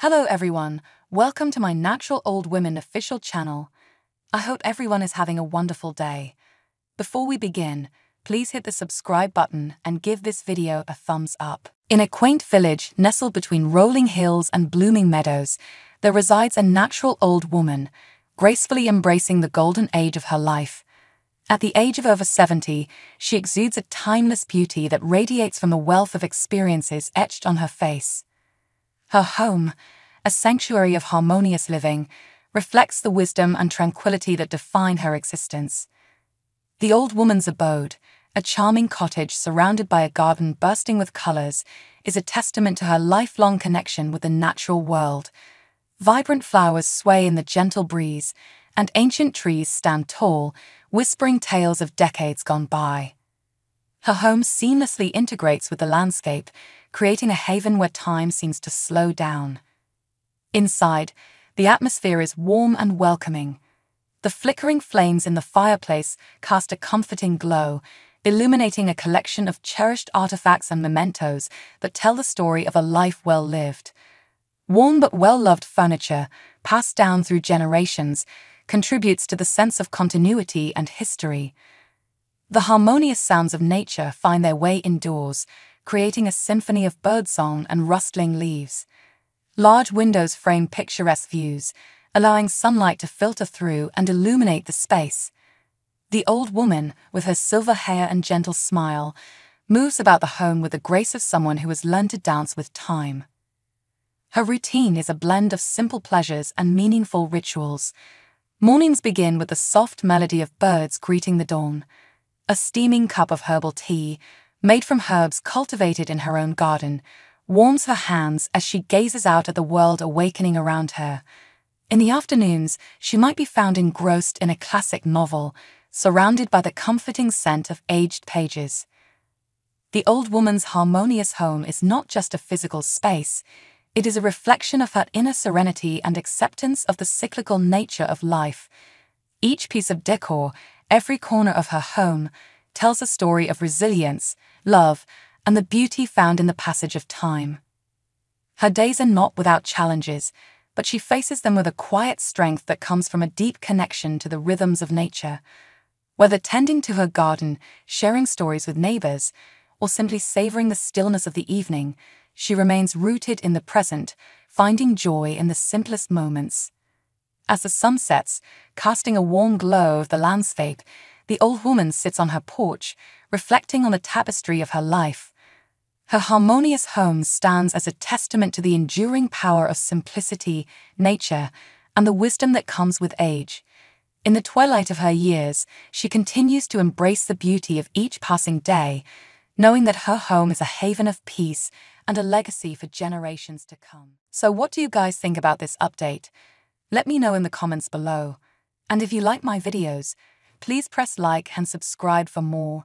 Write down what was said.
Hello, everyone. Welcome to my Natural Old Women official channel. I hope everyone is having a wonderful day. Before we begin, please hit the subscribe button and give this video a thumbs up. In a quaint village nestled between rolling hills and blooming meadows, there resides a natural old woman, gracefully embracing the golden age of her life. At the age of over 70, she exudes a timeless beauty that radiates from a wealth of experiences etched on her face. Her home, a sanctuary of harmonious living, reflects the wisdom and tranquility that define her existence. The old woman's abode, a charming cottage surrounded by a garden bursting with colors, is a testament to her lifelong connection with the natural world. Vibrant flowers sway in the gentle breeze, and ancient trees stand tall, whispering tales of decades gone by. Her home seamlessly integrates with the landscape, creating a haven where time seems to slow down. Inside, the atmosphere is warm and welcoming. The flickering flames in the fireplace cast a comforting glow, illuminating a collection of cherished artifacts and mementos that tell the story of a life well lived. Warm but well loved furniture, passed down through generations, contributes to the sense of continuity and history. The harmonious sounds of nature find their way indoors, creating a symphony of birdsong and rustling leaves. Large windows frame picturesque views, allowing sunlight to filter through and illuminate the space. The old woman, with her silver hair and gentle smile, moves about the home with the grace of someone who has learned to dance with time. Her routine is a blend of simple pleasures and meaningful rituals, Mornings begin with the soft melody of birds greeting the dawn. A steaming cup of herbal tea, made from herbs cultivated in her own garden, warms her hands as she gazes out at the world awakening around her. In the afternoons, she might be found engrossed in a classic novel, surrounded by the comforting scent of aged pages. The old woman's harmonious home is not just a physical space, it is a reflection of her inner serenity and acceptance of the cyclical nature of life. Each piece of decor, every corner of her home, tells a story of resilience, love, and the beauty found in the passage of time. Her days are not without challenges, but she faces them with a quiet strength that comes from a deep connection to the rhythms of nature. Whether tending to her garden, sharing stories with neighbors, or simply savoring the stillness of the evening, she remains rooted in the present, finding joy in the simplest moments. As the sun sets, casting a warm glow of the landscape, the old woman sits on her porch, reflecting on the tapestry of her life. Her harmonious home stands as a testament to the enduring power of simplicity, nature, and the wisdom that comes with age. In the twilight of her years, she continues to embrace the beauty of each passing day, knowing that her home is a haven of peace and a legacy for generations to come. So, what do you guys think about this update? Let me know in the comments below. And if you like my videos, please press like and subscribe for more.